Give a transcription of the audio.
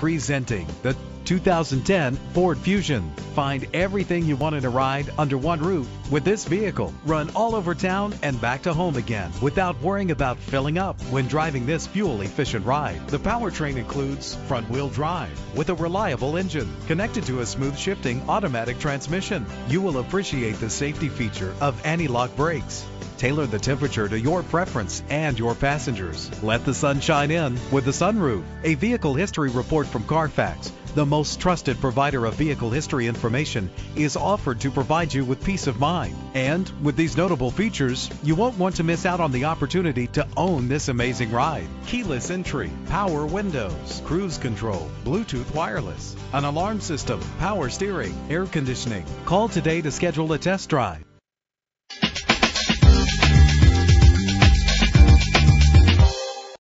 Presenting the 2010 Ford Fusion. Find everything you want in a ride under one roof with this vehicle. Run all over town and back to home again without worrying about filling up when driving this fuel efficient ride. The powertrain includes front wheel drive with a reliable engine connected to a smooth shifting automatic transmission. You will appreciate the safety feature of anti-lock brakes. Tailor the temperature to your preference and your passengers. Let the sun shine in with the sunroof. A vehicle history report from Carfax, the most trusted provider of vehicle history information, is offered to provide you with peace of mind. And with these notable features, you won't want to miss out on the opportunity to own this amazing ride. Keyless entry, power windows, cruise control, Bluetooth wireless, an alarm system, power steering, air conditioning. Call today to schedule a test drive.